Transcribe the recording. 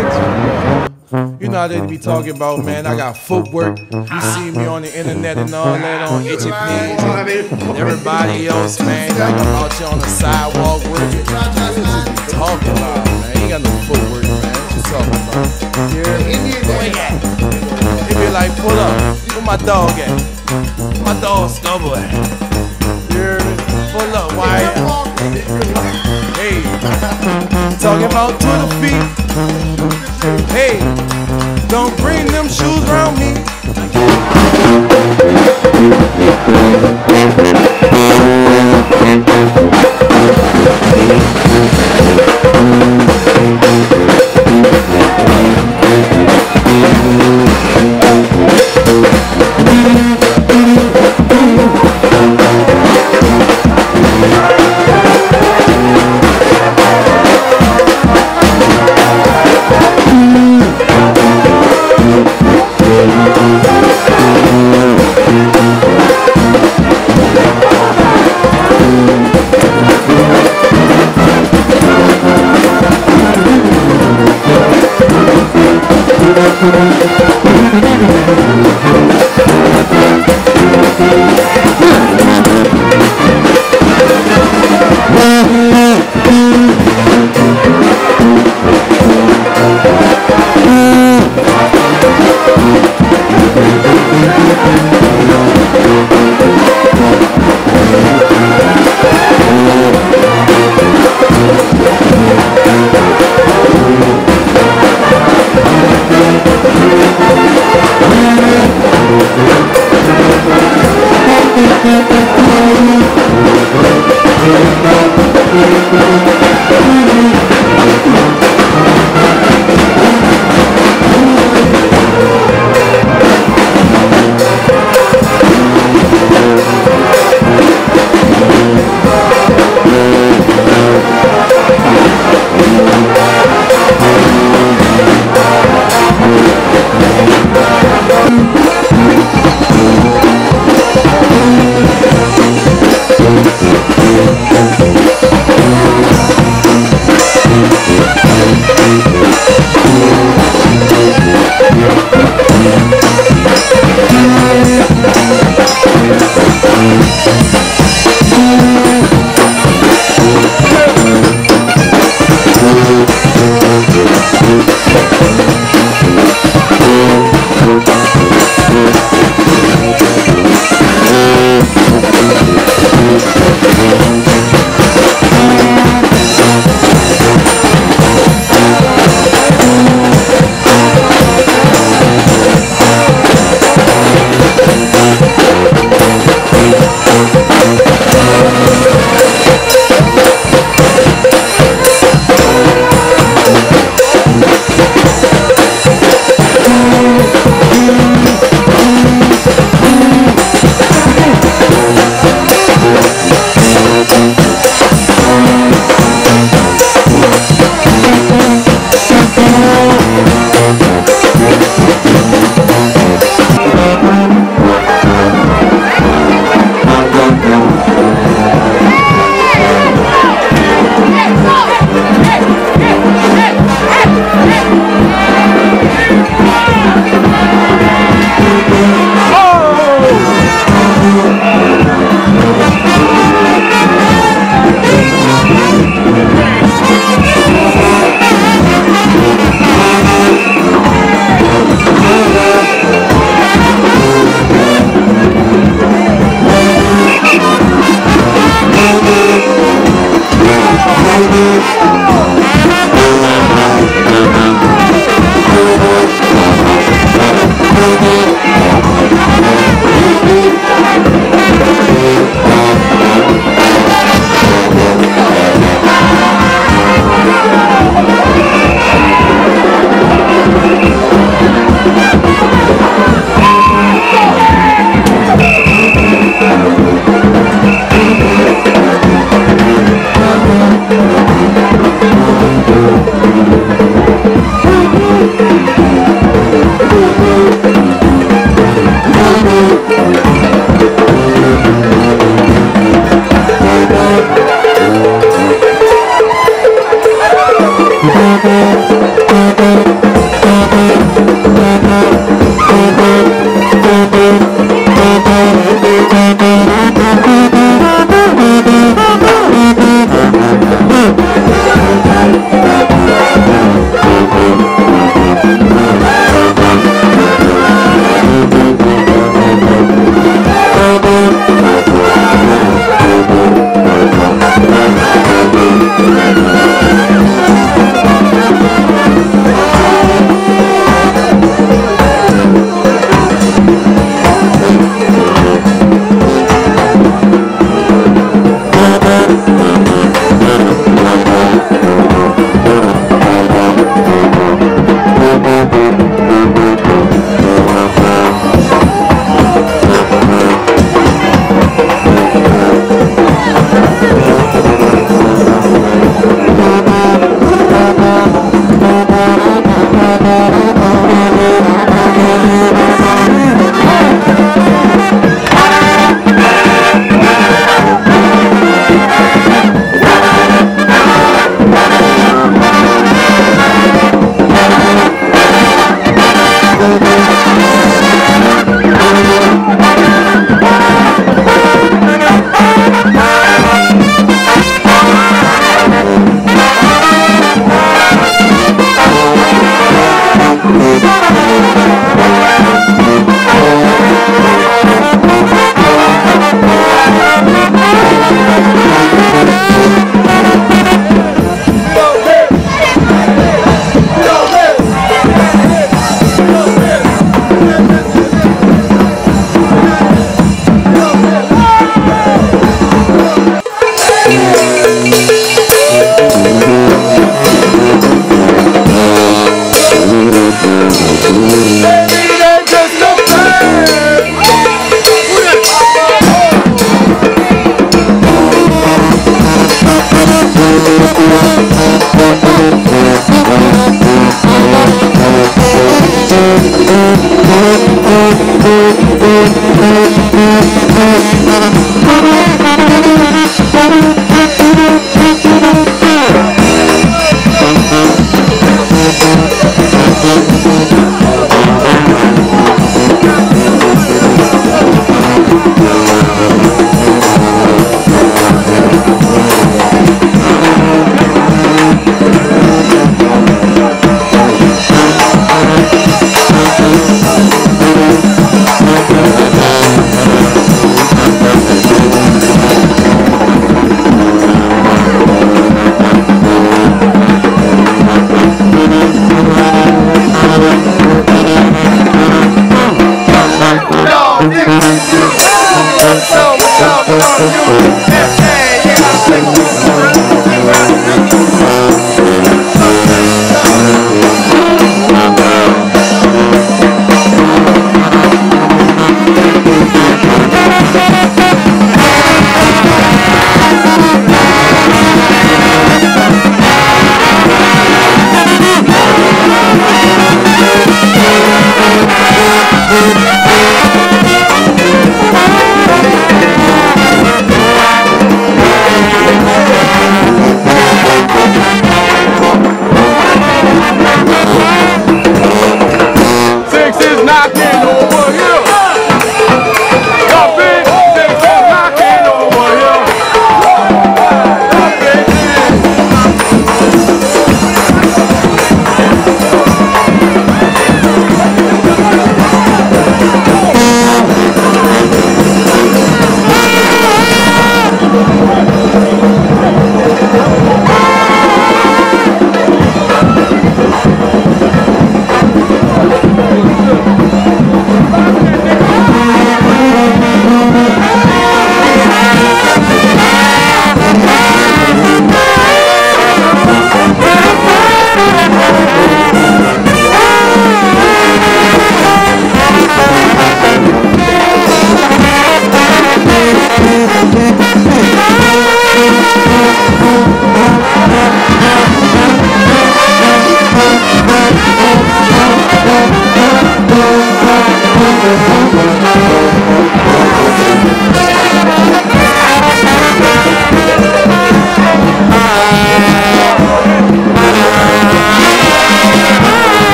You know how they be talking about, man. I got footwork. You see me on the internet and all that on itchy everybody else, man, out here on the sidewalk working. You talking about, man? Ain't got no footwork, man. What you talking about? Yeah. They be like, pull up. Where my dog at? Where my dog Stubble at? You me? Pull up, why? Hey, talking about to the feet. Hey, don't bring them shoes round me. Thank